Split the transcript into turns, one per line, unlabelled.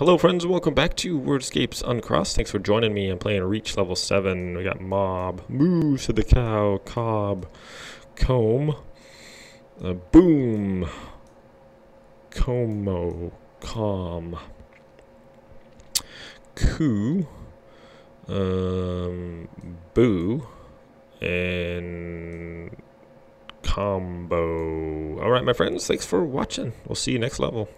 Hello friends, welcome back to Wordscapes Uncrossed. Thanks for joining me. I'm playing Reach level 7. We got Mob, Moo to the Cow, Cob, Comb, uh, Boom, Como, Calm, Coo, um, Boo, and Combo. Alright my friends, thanks for watching. We'll see you next level.